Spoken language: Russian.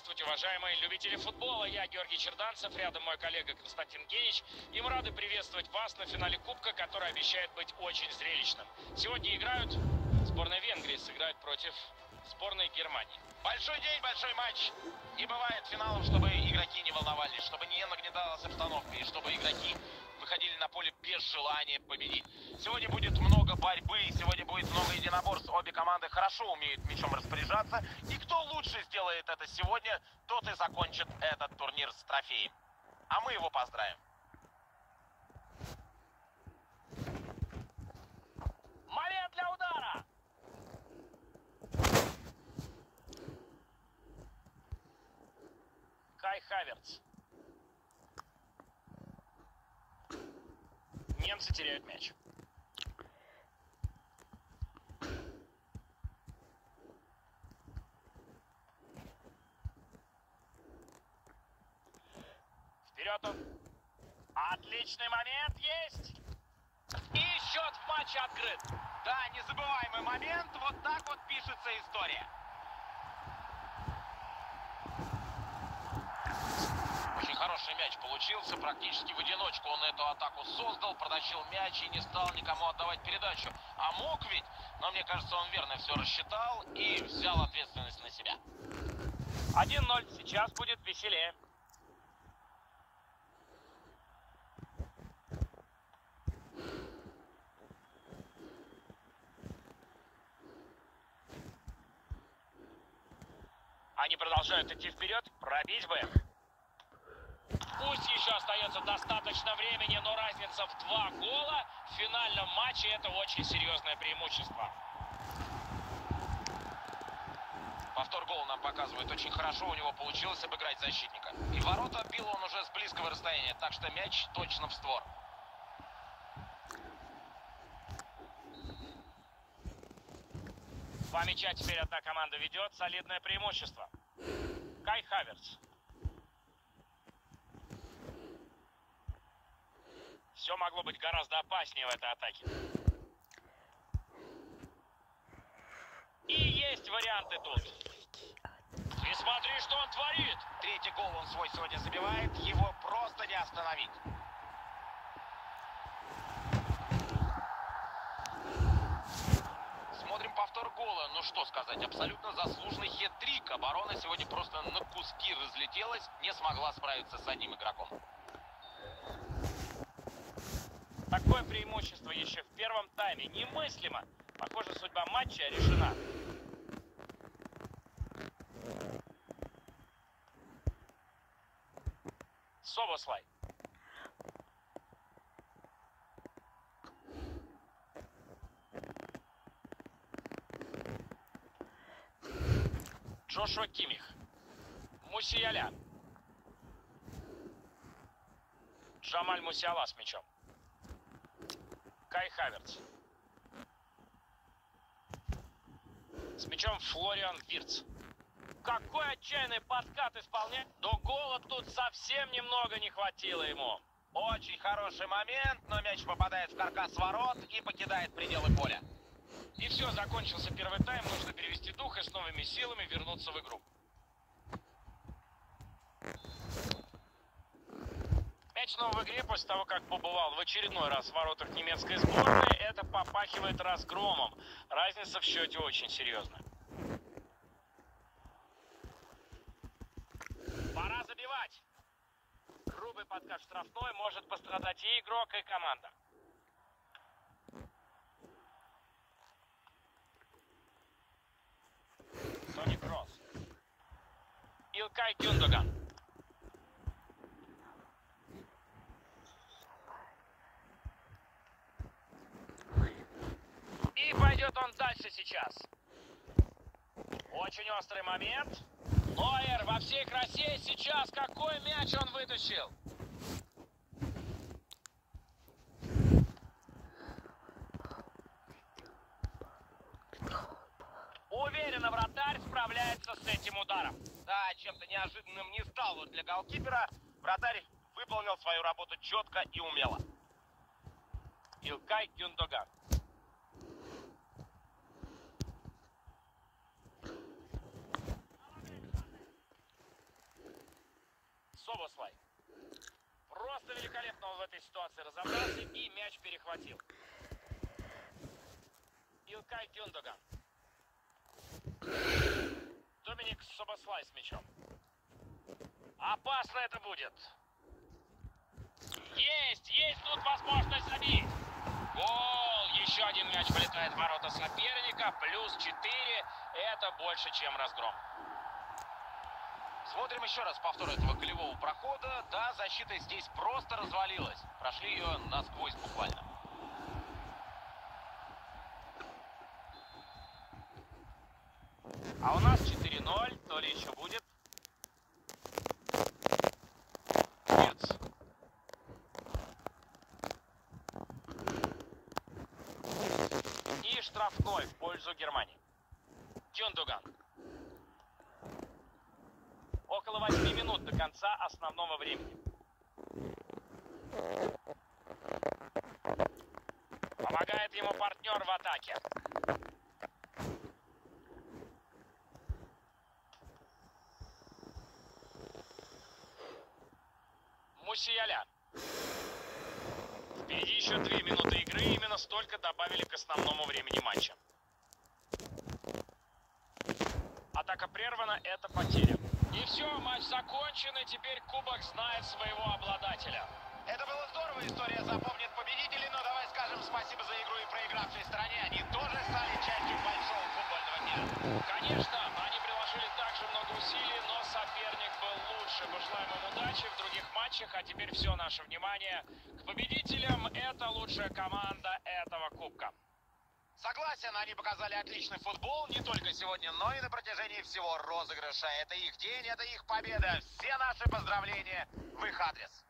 Здравствуйте, уважаемые любители футбола. Я Георгий Черданцев, рядом мой коллега Константин Генич. И мы рады приветствовать вас на финале Кубка, который обещает быть очень зрелищным. Сегодня играют сборная Венгрии, сыграет против сборной Германии. Большой день, большой матч. Не бывает финалов, чтобы игроки не волновались, чтобы не нагнеталась обстановка и чтобы игроки выходили на поле без желания победить. Сегодня будет много борьбы, сегодня будет много. Обе команды хорошо умеют мячом распоряжаться. И кто лучше сделает это сегодня, тот и закончит этот турнир с трофеем. А мы его поздравим. Момент для удара! Кай Хаверц. Немцы теряют мяч. Он. Отличный момент есть. И счет в матче открыт. Да, незабываемый момент. Вот так вот пишется история. Очень хороший мяч получился. Практически в одиночку он эту атаку создал, протащил мяч и не стал никому отдавать передачу. А мог ведь, но мне кажется, он верно все рассчитал и взял ответственность на себя. 1-0. Сейчас будет веселее. Они продолжают идти вперед. Пробить бы. Пусть еще остается достаточно времени, но разница в два гола в финальном матче это очень серьезное преимущество. Повтор гола нам показывает очень хорошо. У него получилось обыграть защитника. И ворота бил он уже с близкого расстояния, так что мяч точно в створ. Два мяча теперь одна команда ведет. Солидное преимущество. Кай Хаверс. Все могло быть гораздо опаснее в этой атаке. И есть варианты тут. И смотри, что он творит. Третий гол он свой сегодня забивает. Его просто не остановить. Повтор гола. Ну что сказать, абсолютно заслуженный хет-трик. Оборона сегодня просто на куски разлетелась. Не смогла справиться с одним игроком. Такое преимущество еще в первом тайме. Немыслимо. Похоже, судьба матча решена. Собослай. Джошуа Кимих. Мусияля. Джамаль Мусиала с мячом. Кай Хаверц. С мячом Флориан Вирц. Какой отчаянный подкат исполняет. До гола тут совсем немного не хватило ему. Очень хороший момент, но мяч попадает в каркас ворот и покидает пределы поля. И все, закончился первый тайм. Нужно перевести дух и с новыми силами вернуться в игру. Мяч снова в игре после того, как побывал в очередной раз в воротах немецкой сборной. Это попахивает разгромом. Разница в счете очень серьезная. Пора забивать. Грубый подкат штрафной. Может пострадать и игрок, и команда. Илкай Гюндоган. И пойдет он дальше сейчас. Очень острый момент. Нойер во всей красе сейчас. Какой мяч он вытащил? Вратарь справляется с этим ударом. Да, чем-то неожиданным не стал вот для голкипера. Вратарь выполнил свою работу четко и умело. Илкай Гюндоган. Собослай. Просто великолепно он в этой ситуации разобрался и мяч перехватил. Илкай Гюндоган. Доминик Собослай с мячом. Опасно это будет. Есть, есть тут возможность забить. Гол! Еще один мяч вылетает в ворота соперника. Плюс 4. Это больше, чем разгром. Смотрим еще раз повтор этого голевого прохода. Да, защита здесь просто развалилась. Прошли ее насквозь буквально. А у нас 4-0. То ли еще будет. Вирц. И штрафной в пользу Германии. Гюндуган. Около 8 минут до конца основного времени. Помогает ему партнер в атаке. Мусияля. Впереди еще две минуты игры, именно столько добавили к основному времени матча. Атака прервана, это потеря. И все, матч закончен, и теперь кубок знает своего обладателя. Это было здорово, история запомнит победителей, но давай скажем спасибо за игру и проигравшей стороне. Они тоже стали частью большого футбольного дня. Конечно, Пожелаем им удачи в других матчах, а теперь все наше внимание к победителям. Это лучшая команда этого кубка. Согласен, они показали отличный футбол не только сегодня, но и на протяжении всего розыгрыша. Это их день, это их победа. Все наши поздравления в их адрес.